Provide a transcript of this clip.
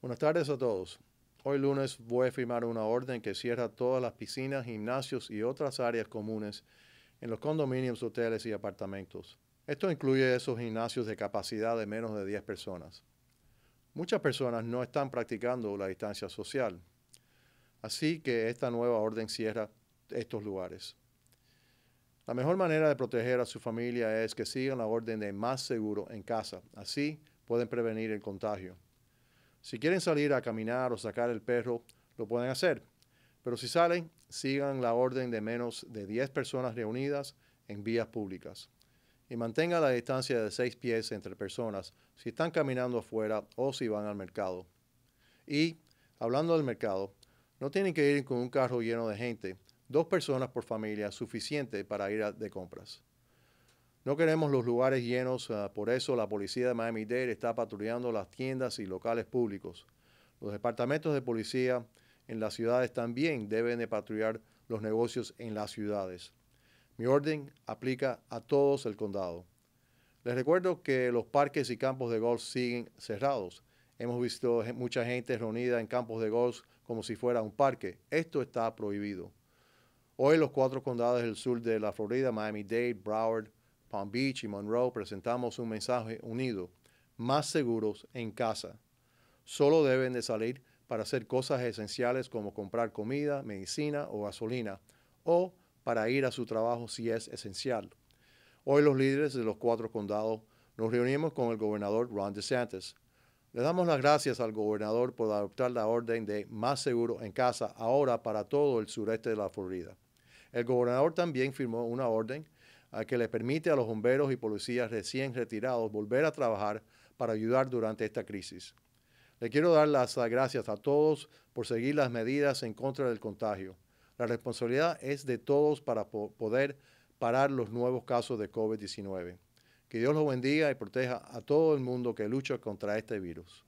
Buenas tardes a todos. Hoy lunes voy a firmar una orden que cierra todas las piscinas, gimnasios y otras áreas comunes en los condominios, hoteles y apartamentos. Esto incluye esos gimnasios de capacidad de menos de 10 personas. Muchas personas no están practicando la distancia social, así que esta nueva orden cierra estos lugares. La mejor manera de proteger a su familia es que sigan la orden de más seguro en casa. Así pueden prevenir el contagio. Si quieren salir a caminar o sacar el perro, lo pueden hacer. Pero si salen, sigan la orden de menos de 10 personas reunidas en vías públicas. Y mantengan la distancia de 6 pies entre personas si están caminando afuera o si van al mercado. Y, hablando del mercado, no tienen que ir con un carro lleno de gente. Dos personas por familia suficiente para ir de compras. No queremos los lugares llenos, ah, por eso la policía de Miami-Dade está patrullando las tiendas y locales públicos. Los departamentos de policía en las ciudades también deben de patrullar los negocios en las ciudades. Mi orden aplica a todos el condado. Les recuerdo que los parques y campos de golf siguen cerrados. Hemos visto mucha gente reunida en campos de golf como si fuera un parque. Esto está prohibido. Hoy los cuatro condados del sur de la Florida, Miami-Dade, Broward, Palm Beach y Monroe presentamos un mensaje unido, más seguros en casa. Solo deben de salir para hacer cosas esenciales como comprar comida, medicina o gasolina, o para ir a su trabajo si es esencial. Hoy los líderes de los cuatro condados nos reunimos con el gobernador Ron DeSantis. Le damos las gracias al gobernador por adoptar la orden de más seguro en casa ahora para todo el sureste de la Florida. El gobernador también firmó una orden que le permite a los bomberos y policías recién retirados volver a trabajar para ayudar durante esta crisis. Le quiero dar las gracias a todos por seguir las medidas en contra del contagio. La responsabilidad es de todos para poder parar los nuevos casos de COVID-19. Que Dios los bendiga y proteja a todo el mundo que lucha contra este virus.